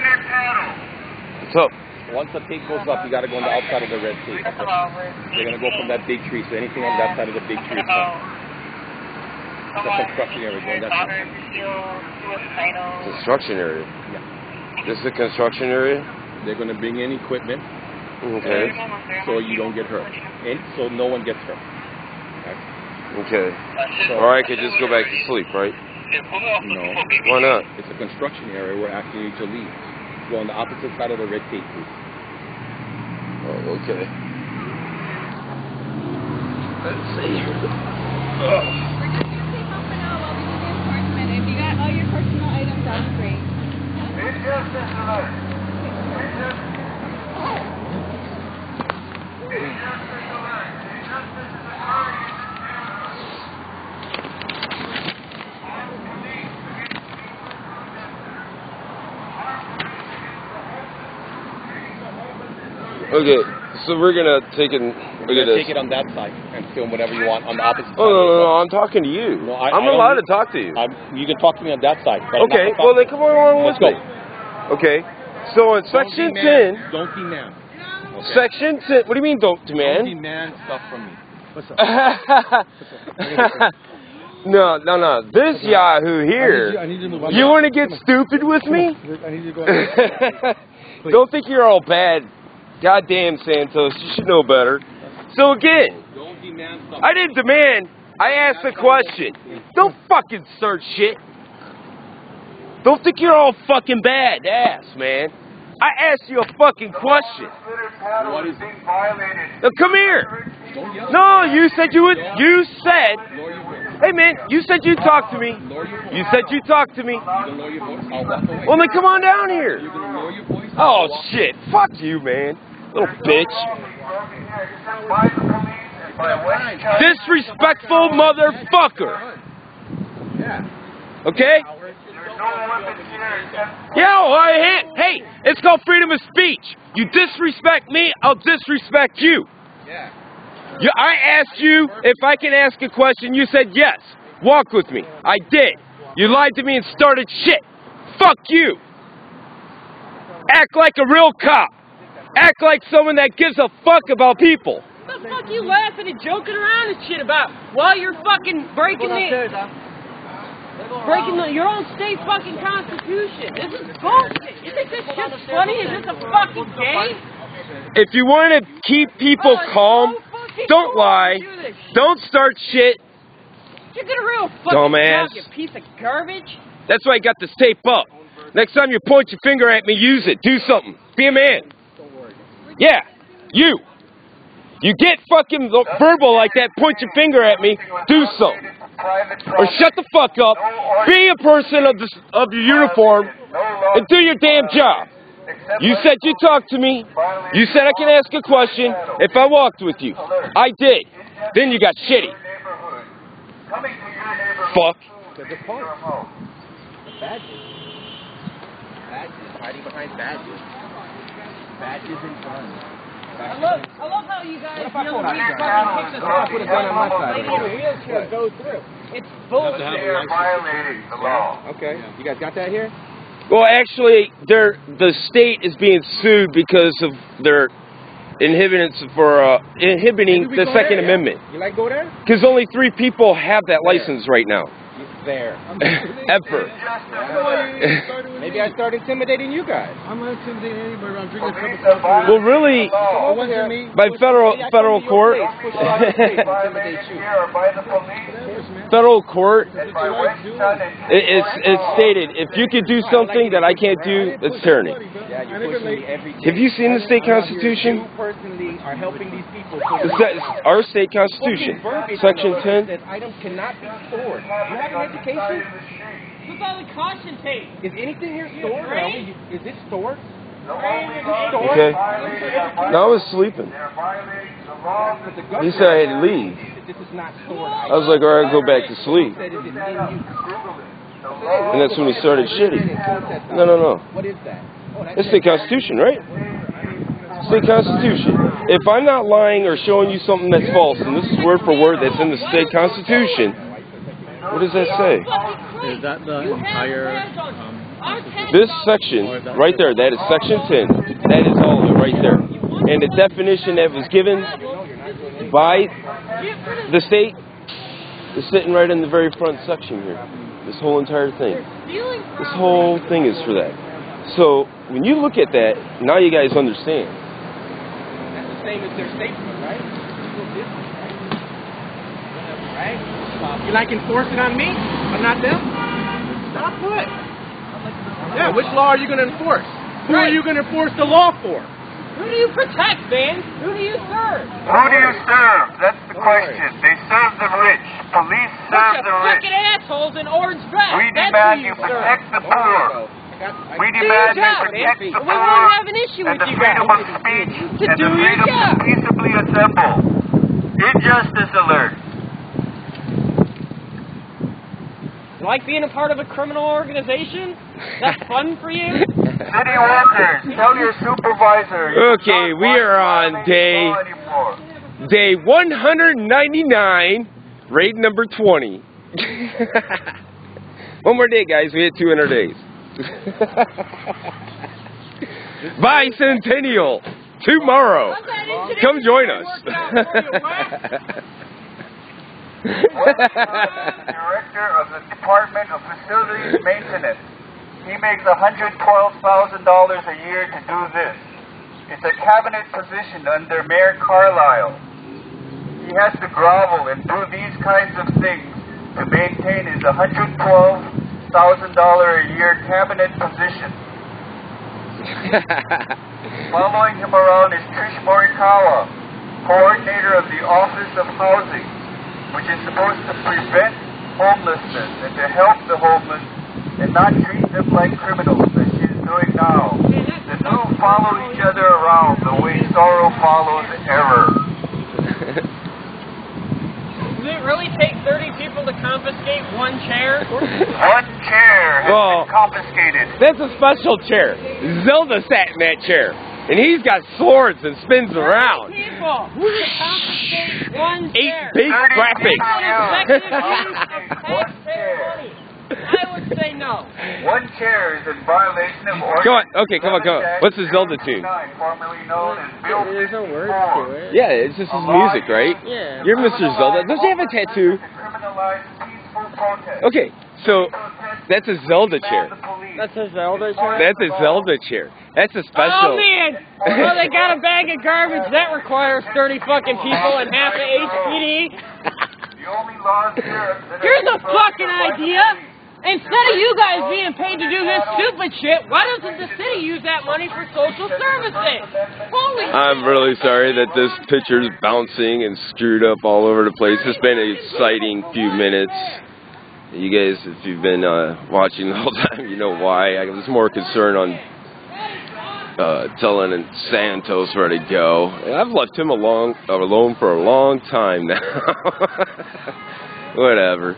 What's up? Once the tape goes up, you got to go on the outside of the red tape. They're going to go from that big tree, so anything on that side of the big tree. It's a construction area going that side. Construction area. Yeah. This is a construction area? They're going to bring in equipment Okay. so you don't get hurt, and so no one gets hurt. Okay. So, Or I could just go back to sleep, right? no, Why not? it's a construction area. We're asking you to leave. Go on the opposite side of the red tape, please. Oh, okay. Let's see. We're just gonna take off for now while we do the enforcement. If you got all your personal items, that'd be great. Okay, so we're gonna take it. We're gonna this. take it on that side and film whatever you want on the opposite Oh side. no, no, no! I'm talking to you. No, I- I'm I don't allowed to talk to you. I'm, you can talk to me on that side. But I'm not Okay, well then come along Let's with go. me. Okay, so in Don't section ten, Don't demand. Okay. section ten. What do you mean don't Don't demand? demand stuff from me. What's up? no, no, no. This Yahoo here. I need you to move on. You want to get stupid with me? I need you to go. Don't think you're all bad. Goddamn, Santos, you should know better. So again, Don't demand. I didn't demand. I asked a question. Don't fucking start shit. Don't think you're all fucking bad ass, man. I asked you a fucking question. What is it? Now come here. No, you said you would. You said, Lower your voice. hey man, you said you'd talk to me. Lower your voice. You said you'd talk to me. You gonna lower your voice? I'll walk away. Well then come on down here. gonna lower your voice? Oh shit. Fuck you, man. Little bitch. Disrespectful motherfucker. Okay? Yeah, I, hey, it's called freedom of speech. You disrespect me, I'll disrespect you. Yeah. I asked you if I can ask a question. You said yes. Walk with me. I did. You lied to me and started shit. Fuck you. Act like a real cop. Act like someone that gives a fuck about people. What the fuck you laughing and joking around and shit about while you're fucking breaking the breaking the, your own state fucking constitution? This is bullshit. You think this shit's funny? Is this a fucking game? If you want to keep people Oh, calm, so don't lie. Do don't start shit. You're gonna real fucking Dumbass. talk, you piece of garbage. That's why I got this tape up. Next time you point your finger at me, use it. Do something. Be a man. Yeah, you. You get fucking verbal like that, point your finger at me, do so. Or shut the fuck up, be a person of, the, of your uniform, and do your damn job. You said you talked to me. You said I can ask a question if I walked with you. I did. Then you got shitty. Fuck. Badges. Badges. Hiding behind badges. Badges and guns. I love, I love how you guys, What if I you know, pulled the out way gun? kicks us What I put a gun on my side? It's gonna go through. It's bullshit. Okay. You guys got that here? Well, actually, they're, the state is being sued because of their inhibitants for uh, inhibiting the Second there, yeah? Amendment. You like go there? Because only three people have that license right now, There. ever. Maybe I start intimidating you guys. I'm not intimidating anybody. I'm drinking a cup of coffee. Well, really, Come over wasn't here. me. by federal federal come to your court, place, push you out of the place, intimidate you. federal court, That's what you like to do. it, it's it's stated if you could do something that I can't do, it's tyranny. Yeah, I you're never pushing me late. every day. Have you seen the state constitution? personally are helping these people. It's that- it's our state constitution, section ten. That items cannot be stored. You have an education? What's all the caution tape? Is anything here stored? Or are we, is it stored? Okay. No, I was sleeping. He said I had to leave. This is not stored. I was like, all right, go back to sleep. Said is it in use? And that's when he started shitty. No, no, no. What is that? Oh, It's state constitution, right? State constitution. If I'm not lying or showing you something that's false, and this is word for word that's in the state constitution, what does that say? Is that the You entire um, This section right there, that is section 10. That is all of it right there. And the definition that was given by the state is sitting right in the very front section here. This whole entire thing. This whole thing is for that. So when you look at that, now you guys understand. That's the same as their statement, right? Right? You like enforce it on me, but not them? Not put. Yeah, which law are you going to enforce? Who are you going to enforce the law for? Who do you protect, man? Who do you serve? Who do you serve? That's the question. They serve the rich. Police serve Bunch of the rich. fucking assholes in orange vests. We That's demand who you you protect the poor. We Do your demand you job, protect man. the We poor won't have an issue and with the freedom of speech and the freedom to job. peaceably assemble. Injustice alert. You like being a part of a criminal organization? That's fun for you? City workers, tell your supervisor. Okay, we are on day- Day 199, raid number 20. One more day, guys. We hit 200 days. Bicentennial tomorrow. Come join us. Director of the Department of Facilities Maintenance. He makes $112,000 a year to do this. It's a cabinet position under Mayor Carlisle. He has to grovel and do these kinds of things to maintain his $112,000 a year cabinet position. Following him around is Trish Morikawa, coordinator of the Office of Housing, which is supposed to prevent homelessness and to help the homeless and not treat them like criminals as she is doing now. The two follow each other around the way sorrow follows error. Does it really take 30 people to confiscate one chair? One chair has Well- been confiscated. That's a special chair. Zelda sat in that chair. And he's got swords and spins around. people to confiscate one Eight chair. big graphics. Executive use of One chair. I would say no. One chair is in violation of Ordinance Come on, okay, come on, come on. What's the Zelda tune? 7-9, Formerly known as Bill There's no words to it. Yeah, it's just his music, right? Yeah. You're Mr. Zelda. Does he have a tattoo? Criminalize peaceful protest. Okay, so that's a Zelda chair. That's a Zelda chair? That's a Zelda chair. That's a Oh special. man! Well, they got a bag of garbage that requires 30 fucking people and half a HPD. The only laws here that are Here's a fucking are by the idea. Instead of you guys being paid to do this stupid shit, why doesn't the city use that money for social services? Holy I'm really sorry that this picture's bouncing and screwed up all over the place. It's been an exciting few minutes. You guys, if you've been uh, watching the whole time, you know why. I was more concerned on uh, telling Santos where to go. I've left him alone, alone for a long time now. Whatever.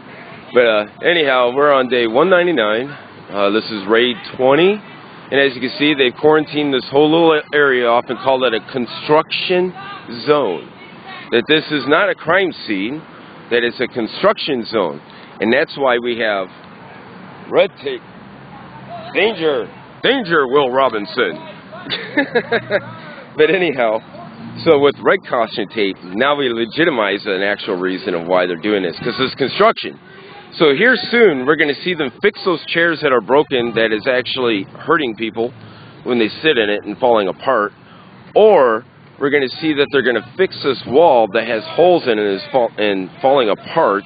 But uh, anyhow, we're on day 199. Uh, this is raid 20. And as you can see, they've quarantined this whole little area off and called it a construction zone. That this is not a crime scene, that it's a construction zone. And that's why we have red tape. Danger! Danger, Will Robinson! but anyhow, so with red caution tape, now we legitimize an actual reason of why they're doing this, because it's construction. So here soon, we're going to see them fix those chairs that are broken that is actually hurting people when they sit in it and falling apart. Or we're going to see that they're going to fix this wall that has holes in it and is fall- and falling apart.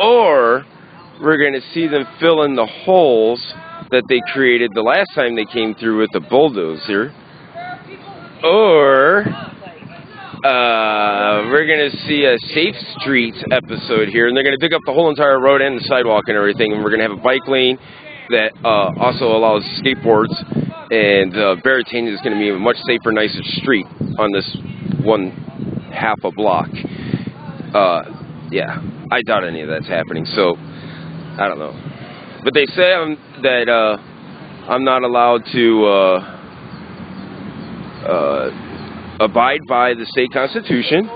Or we're going to see them fill in the holes that they created the last time they came through with the bulldozer. Or uh, we're going to see a Safe Streets episode here, and they're going to dig up the whole entire road and the sidewalk and everything, and we're going to have a bike lane that uh, also allows skateboards, and uh, Beretania is going to be a much safer, nicer street on this one half a block. Uh, yeah, I doubt any of that's happening, so I don't know. But they say I'm, that uh, I'm not allowed to uh, uh, abide by the state constitution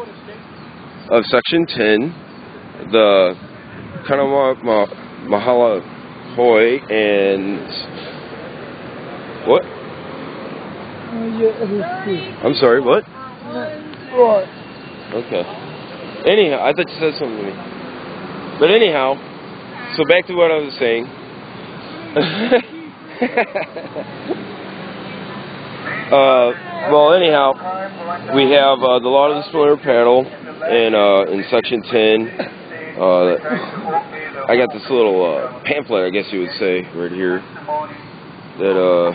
of section 10, the Kanama Ma- Mahala Hoy and what? I'm sorry, what? Okay. Anyhow, I thought you said something to me. But anyhow, so back to what I was saying. uh, well, anyhow, we have uh, the law of the splinter paddle in uh, in section 10. Uh, I got this little uh, pamphlet, I guess you would say, right here. That uh,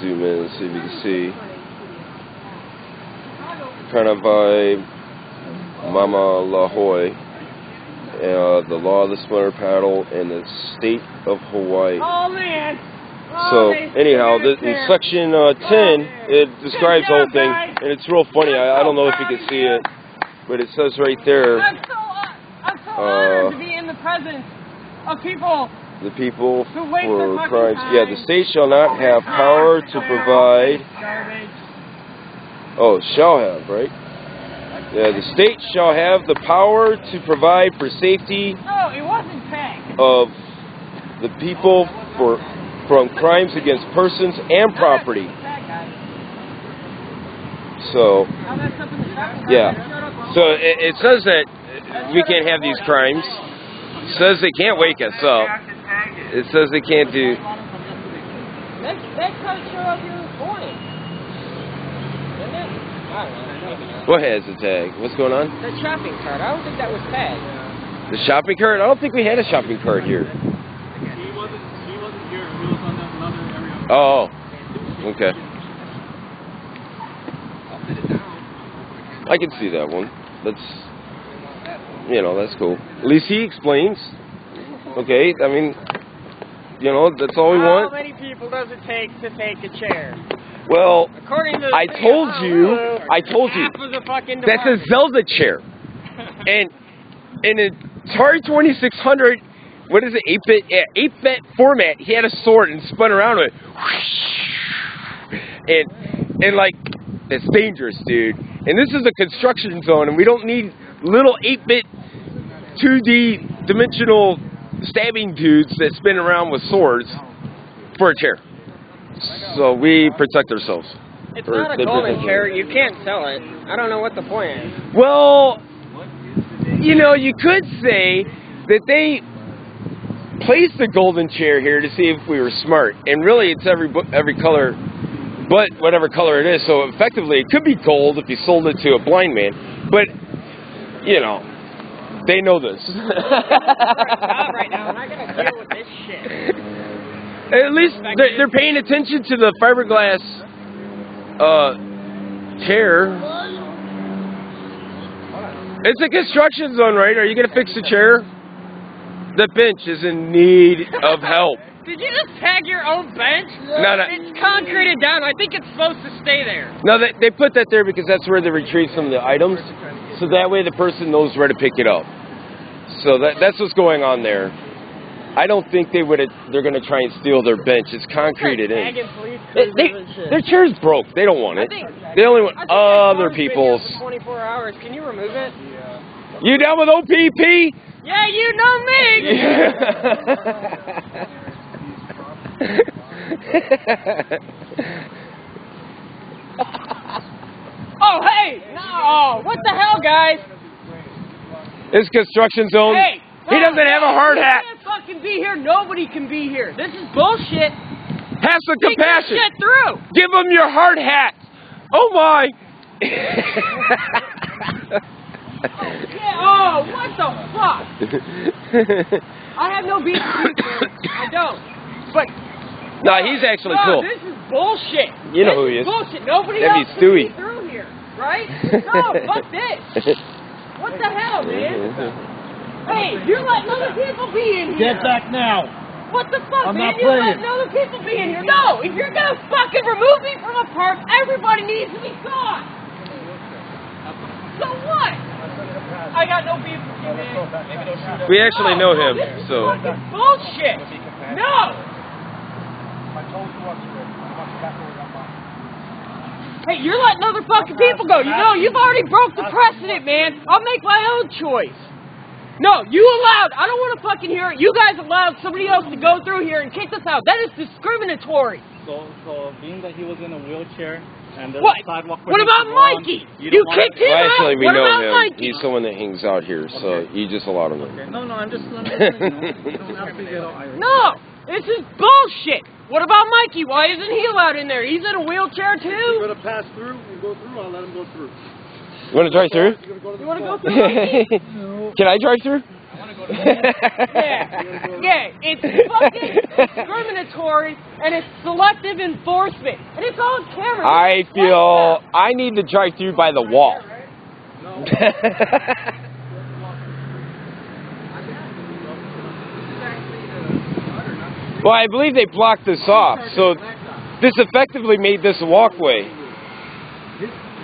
zoom in and see if you can see. Kind of by Mamalahoe, uh, the law of the splinter paddle, and the state of Hawaii. Oh man. So Oh, they- anyhow, the, in section uh, 10, it describes the whole thing, and it's real funny. I, I don't know if you can see it, but it says right there, I'm so, I'm so Uh, honored to be in the presence of people. the people for crimes. Yeah, the state shall not have power to provide. Garbage. Oh, shall have, right? Yeah, the state shall have the power to provide for safety oh, wasn't of the people for from crimes against persons and property. So, Now that's up in the shopping cart. Yeah. So it, it says that we can't have these crimes. It says they can't wake us up. It says they can't do. That, that card showed up here this morning. Didn't it? I don't know. Maybe not. What has the tag? What's going on? The shopping cart. I don't think that was tagged. The shopping cart? I don't think we had a shopping cart here. He wasn't. He wasn't here. He was on another area. Oh, okay. I can see that one. That's, you know, that's cool. At least he explains. Okay, I mean, you know, that's all we How want. How many people does it take to take a chair? Well, According to I thing told uh, you- uh, I told you. half of the fucking that's a. Zelda chair. And in a Atari 2600, what is it, 8-bit, yeah, 8-bit format, he had a sword and spun around with it. And, and like, it's dangerous, dude. And this is a construction zone, and we don't need little 8-bit 2D dimensional stabbing dudes that spin around with swords for a chair. So we protect ourselves. It's not a golden chair. You can't sell it. I don't know what the point is. Well, you know, you could say that they placed the golden chair here to see if we were smart, and really, it's every every color, but whatever color it is. So effectively, it could be gold if you sold it to a blind man. But you know, they know this. right now, and I gotta deal with this shit. At least they're, they're paying attention to the fiberglass uh, chair. It's a construction zone, right? Are you gonna fix the chair? The bench is in need of help. Did you just tag your own bench? No, no. It's concreted down. I think it's supposed to stay there. No, they, they put that there because that's where they retrieve some of the items, so that way the person knows where to pick it up. So that that's what's going on there. I don't think they would. They're gonna try and steal their bench. It's concreted in. Tagging police They, they, their chair's broke. They don't want it. think- They only want I think that other car's been here people's. 24 hours. Can you remove it? You down with OPP? Yeah, you know me. Oh, hey! No! What the hell, guys? this construction zone. Hey! He doesn't have a hard hat. can't fucking be here. Nobody can be here. This is bullshit. Have some compassion. Get through. Give him your hard hat. Oh my. Yeah. Oh, what the fuck? I have no beef with you, man. I don't. But no, he's actually no, cool. this is bullshit. You know this who he is. Bullshit. Nobody That'd be else Stewie. can see through here, right? No, fuck this. What the hell, man? Hey, you're letting other people be in here. Get back now. What the fuck, I'm man? not You're playing. letting other people be in here. No, if you're gonna fucking remove me from a park, everybody needs to be gone. So what? I got no beef with you, man. we actually know him, so. This is so fucking bullshit. No. Hey, you're letting other fucking people go. You know, you've already broke the precedent, man. I'll make my own choice. No, you allowed. I don't want to fucking hear it. You guys allowed somebody else to go through here and kick us out. That is discriminatory. So, so being that he was in a wheelchair and there's What? a sidewalk What about to run, Mikey? You, You kicked him Well, out. actually, we What know about him. Mikey? He's someone that hangs out here, so you just allowed him. Okay. No, no, I'm just. I'm listening, you, know. you don't have to get all irate. No, this is bullshit. What about Mikey? Why isn't he allowed in there? He's in a wheelchair You're too. gonna pass through and go through. I'll let him go through. You want to drive through? You want to go through? Can I drive through? Yeah, yeah. It's fucking discriminatory and it's selective enforcement, and it's on camera. I feel I need to drive through by the wall. well, I believe they blocked this off, so this effectively made this a walkway.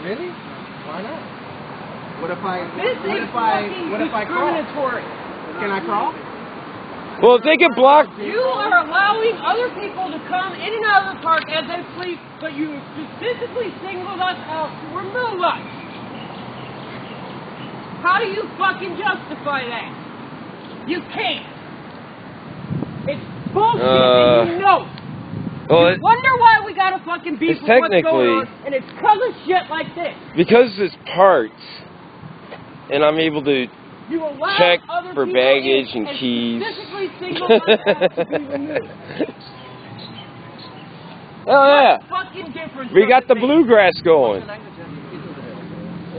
Really? Why not? What if I? This what is if I? What if I crawl? Can I crawl? Well, if they could block, You are allowing other people to come in and out of the park as they please, but you specifically singled us out to remove us. How do you fucking justify that? You can't. It's bullshit, Uh, and you know. well, you it, wonder why we got a fucking beef It's with what's going technically- on, and it's cause of shit like this. because it's parts, and I'm able to You check for baggage in and keys. specifically singled us out to be removed. Oh yeah, What fucking difference we got the bluegrass going.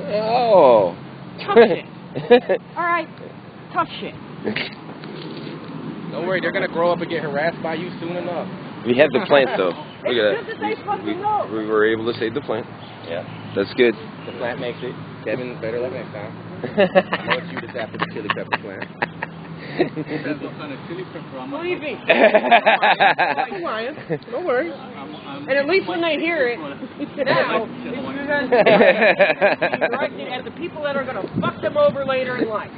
Oh. Tough shit. All right, tough shit. Don't worry, they're gonna grow up and get harassed by you soon enough. we had the plant though. Look at that they that. fucking We, we were able to save the plant. Yeah. That's good. The plant makes it. Kevin, better luck next time. I you that's after the chili pepper plant. Depends what kind of chili pepper I'm Believe me. I'm lying. Don't worry. I'm, I'm, And at least when they hear it, now, it's you guys directed at the people that are going to fuck them over later in life.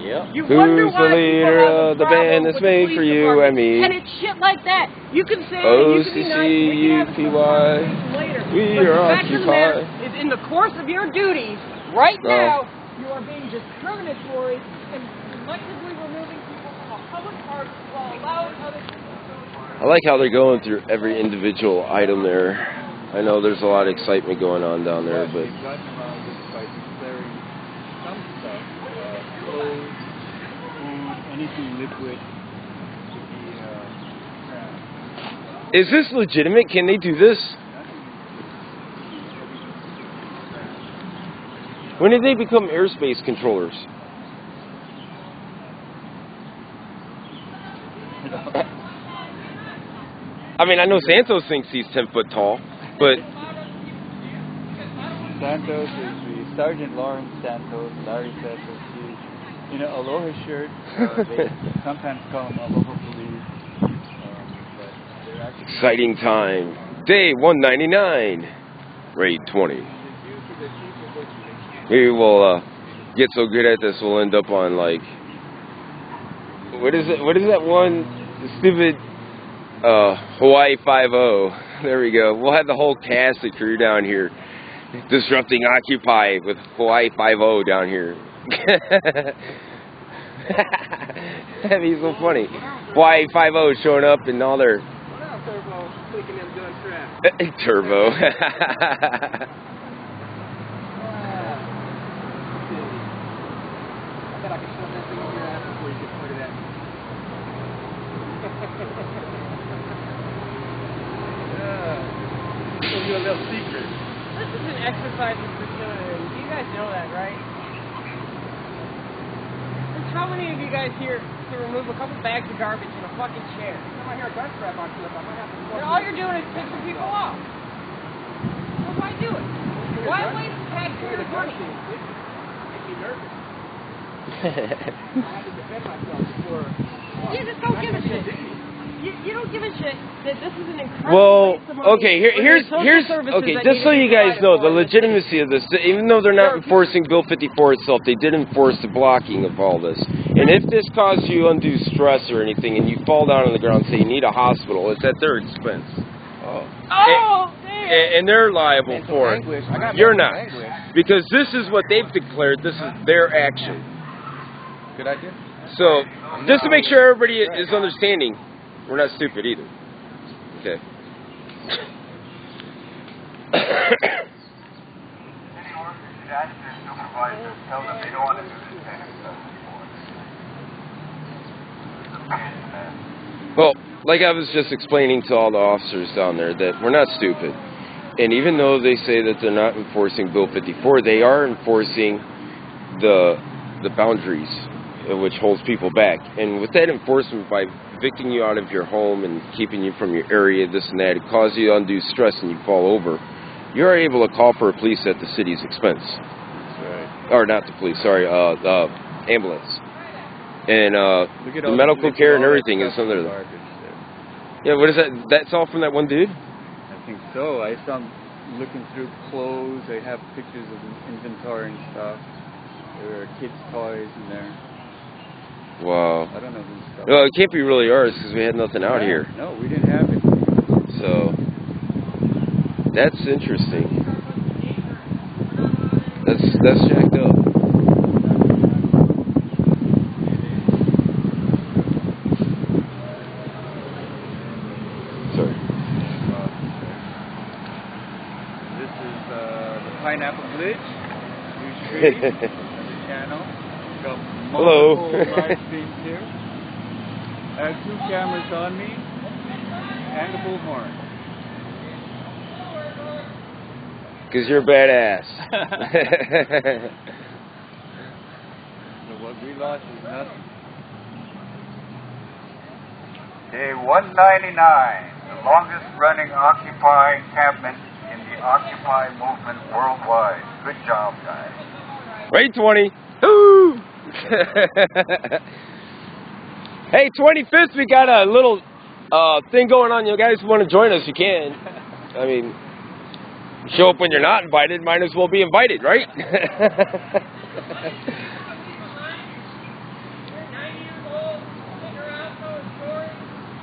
You Who's the leader of the band that's made for you and me? And it's shit like that. You can say O you can be C nice, we can have U a P Y. conversation but are the fact of the matter occupied. is, in the course of your duties, right No. now, you are being discriminatory and selectively removing people from a public park while allowing other people. I like how they're going through every individual item there. I know there's a lot of excitement going on down there, but We've gotten around this by declaring some stuff, uh, clothes, food, anything liquid to be uh, is this legitimate? Can they do this? When did they become airspace controllers? I mean, I know Santos thinks he's 10 foot tall, but Santos is the Sergeant Lawrence Santos, Larry Santos. In an aloha shirt. Uh, they sometimes call him aloha police. Um, but they're actually exciting time. Day 199, raid 20. We will uh, get so good at this, we'll end up on like, what is it? What is that one stupid uh, Hawaii Five O? There we go. We'll have the whole cast of crew down here, disrupting Occupy with Hawaii Five O down here. That'd be so funny. Hawaii Five O showing up and all their turbo. I bet I can shove that thing over your ass before you get pointed at me. I'll give you a little secret. This is an exercise in futility. You guys know that, right? There's how many of you guys here to remove a couple bags of garbage in a fucking chair? If I hear a gun strap on clip, I might have to. And all you're doing is pissing people off. So why do it? Why waste taxpayers' money? Makes me nervous. I have to defend myself before. You just don't give a shit. You, you don't give a shit that this is an incredible Well, waste of money okay, here, here's here's okay. Just so you guys know the in this city. legitimacy of this, even though they're not enforcing Bill 54 itself, they did enforce the blocking of all this. And if this caused you undue stress or anything, and you fall down on the ground and say you need a hospital, it's at their expense, Oh, oh damn. and, and they're liable Mental for it. anguish. I got You're not. anguish. because this is what they've declared. This is their action. Good idea. So, just to make sure everybody is understanding, we're not stupid either. Okay. Well, like I was just explaining to all the officers down there that we're not stupid. And even though they say that they're not enforcing Bill 54, they are enforcing the the boundaries which holds people back. And with that enforcement, by evicting you out of your home and keeping you from your area, this and that, it causes you undue stress and you fall over. You're able to call for a police at the city's expense, Right. or not the police, sorry, uh, uh, ambulance. And uh, the medical care and everything is under the the garbage there. Yeah, what is that? That's all from that one dude? I think so. I saw him looking through clothes. They have pictures of inventory and stuff. There are kids' toys in there. Wow. I don't know. Well, it can't be really ours because we had nothing out Yeah, here. No, we didn't have it. So that's interesting. That's that's jacked up. Sorry. This is uh, the Pineapple Glitch. New stream on the channel. Got Hello. live streams here. I have two cameras on me and a bullhorn. Because you're badass. So what we lost is nothing. Day 199, the longest running Occupy encampment in the Occupy movement worldwide. Good job, guys. right, 20. Woo! hey, 25th, we got a little uh, thing going on. You guys want to join us, you can. I mean, show up when you're not invited, might as well be invited, right?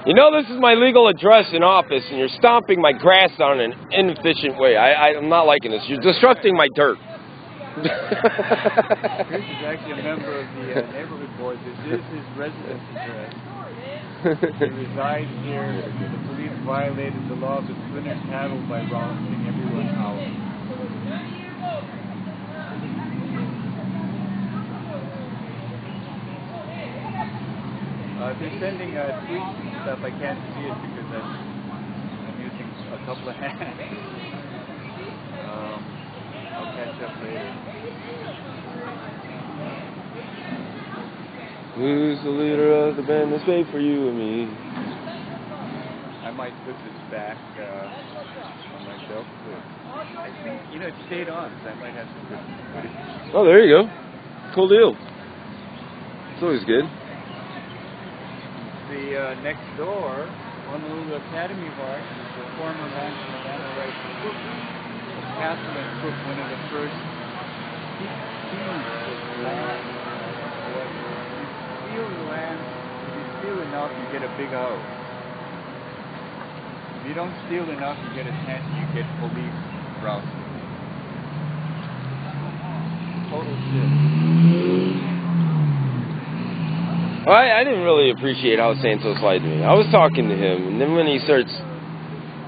you know, this is my legal address in office, and you're stomping my grass in an inefficient way. I, I, I'm not liking this. You're disrupting my dirt. Chris is actually a member of the uh, neighborhood board. This is his residence address. He resides here. The police violated the law of the splinter paddle by rounding everyone out. Uh, you're sending uh, tweets and stuff, I can't see it because I'm, I'm using a couple of hands. I'll catch up later. Who's the leader of the band that's made for you and me? I might put this back uh, on my shelf. But I think, you know, it stayed on, so I might have some good. Oh, there you go. Cool deal. It's always good. The uh, next door, Honolulu Academy of Art, is the former National Banner Rights Catherine Cook, one of the first huge land. You steal the land, if you steal enough, you get a big house. If you don't steal enough, you get a tent, you get police browsing. Total shit. Well, I, I didn't really appreciate how Santos lied to me. I was talking to him, and then when he starts,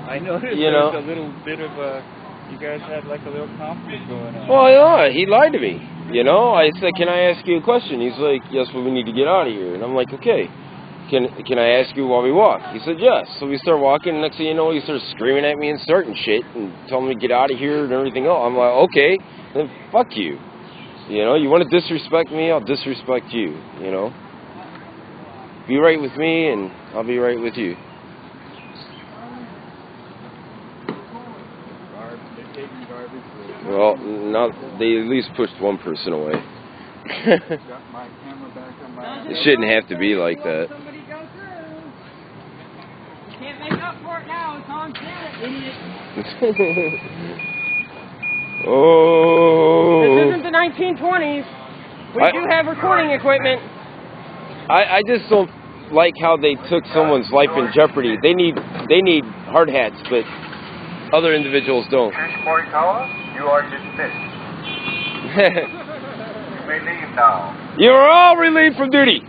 I noticed You know. a little bit of a. You guys had like a little conflict going on. well, yeah, he lied to me. You know, I said, "Can I ask you a question?" He's like, "Yes, but we need to get out of here." And I'm like, "Okay." Can can I ask you while we walk? He said yes. So we start walking. And next thing you know, he starts screaming at me and starting shit and telling me to get out of here and everything else. I'm like, okay, then fuck you. You know, you want to disrespect me, I'll disrespect you. You know, be right with me, and I'll be right with you. Garbage, they're taking garbage. away. Well, not they at least pushed one person away. Got my camera back on my. it shouldn't have to be like that. Somebody go through. Can't make up for it now. It's on camera, idiot. oh. This isn't the 1920s. We I- do have recording equipment. I, I just don't like how they took someone's life in jeopardy. They need they need hard hats, but other individuals don't. You are dismissed. You may leave now. you are all relieved from duty.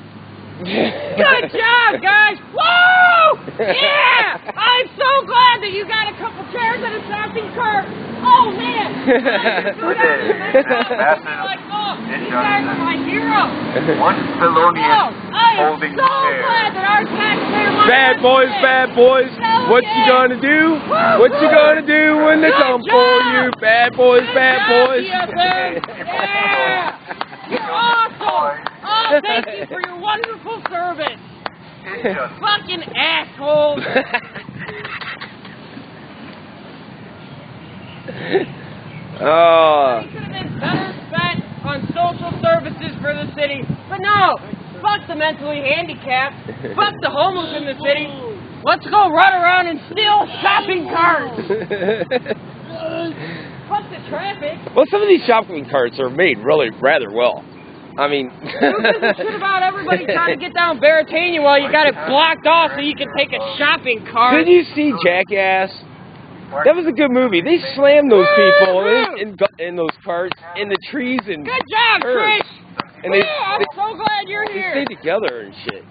Good job, guys! Woo! Yeah! I'm so glad that you got a couple chairs and a shopping cart. Oh man! Good day. Massive Like, oh, you guys are my heroes. One Oh, Thessalonian I am holding so chair. glad that our taxpayer money Bad boys, bad boys. Hell What you gonna do? What you gonna do when they Good come for you? Bad boys, Good bad job, boys. TSM. Yeah! Thank you for your wonderful service! Fucking assholes! oh. Could have been better spent on social services for the city. But no, fuck the mentally handicapped. Fuck the homeless in the city. Let's go run around and steal shopping carts. Fuck the traffic. well, some of these shopping carts are made really rather well. I mean, Who gives a shit about everybody trying to get down Beretania while you got it blocked off so you can take a shopping cart? Did you see Jackass? That was a good movie. They slammed those people in, in, in those carts in the trees and Good job, Chris. and they, yeah, I'm they, so glad you're they stay together and shit.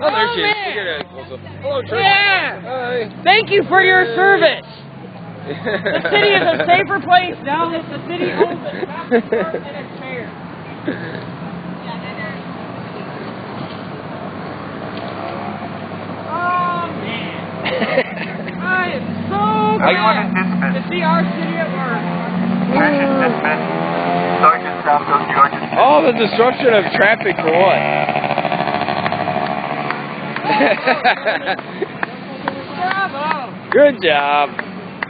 Oh, there she is. man. Look at that. What's up? Hello, Trish. Yeah. Hi. Thank you for your service. The city is a safer place now that the city owns I am so glad to see our city at work. Attention dismissed. Sergeant Santos, Georgia. All the destruction of traffic for what? Good job.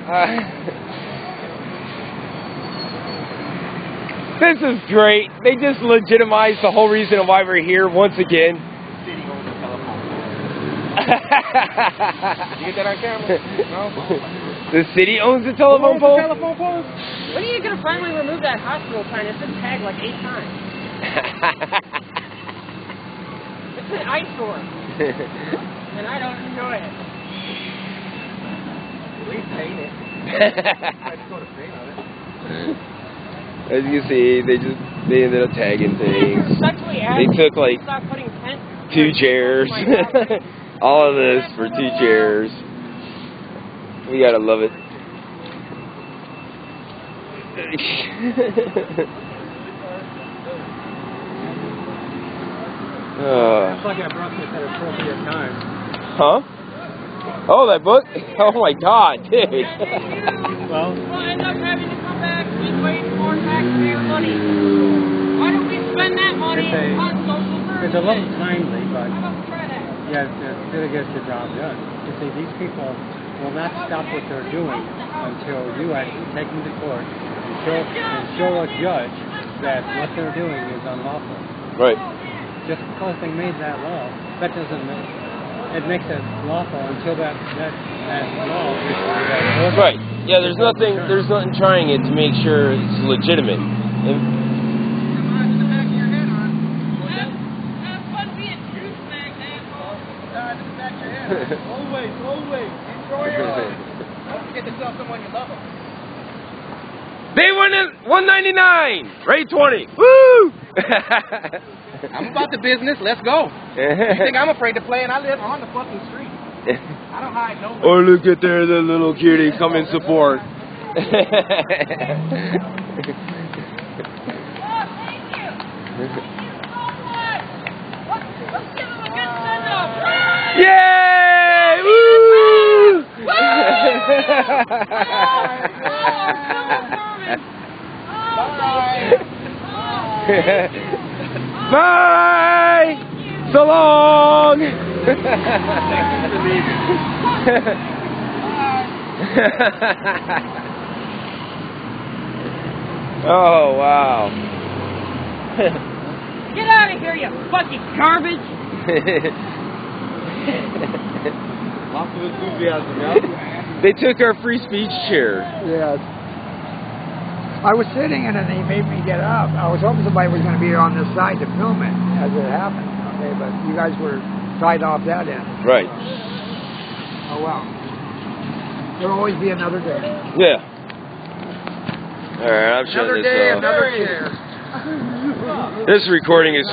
Uh, this is great. They just legitimized the whole reason of why we're here once again. Did you get that on camera? No? the city owns the telephone pole? telephone poles? When are you gonna finally remove that hospital sign? It's been tagged like eight times. It's an eyesore, and I don't enjoy it. Repaint it. I just want to paint on it. As you can see, they just they ended up tagging things. They took like stop putting tent. two chairs. Oh my God. All of this for two chairs. We gotta love it. uh, It's like I brought this at appropriate time. huh? Oh, that book? Oh my God, dude. Well, We'll end up having to come back and wait more taxpayer money. Why don't we spend that money It's a- on social services? it's a little timely, but How about try that? yeah, it it really gets the job done. You see, these people will not stop what they're doing until you actually take them to court and show, and show a judge that what they're doing is unlawful. right. Oh, Just because they made that law, that doesn't make it makes it lawful until that that, that law is that. Right. Yeah, there's nothing there's nothing trying it to make sure it's legitimate. And Have fun being douchebags, asshole. Always, always. Enjoy your life. Don't forget to tell someone you love them. They won it 199, rate 20. Woo! I'm about the business. Let's go. You think I'm afraid to play and I live on the fucking street. I don't hide nowhere. oh, look at there, the little kitty come in support. Oh, thank you. Thank you so. Let's, let's give him a good send off. Yay! Woo! Oh, Bye! Bye. So long! oh, wow. Get out of here, you fucking garbage. Lots of enthusiasm, they took our free speech chair. Yes. I was sitting in it, and then they made me get up. I was hoping somebody was going to be on this side to film it as it happened. Okay, but you guys were tied off that end. Right. Oh well. There'll always be another day. Yeah. Alright, I'm shutting Another day, this off. another chair. This recording is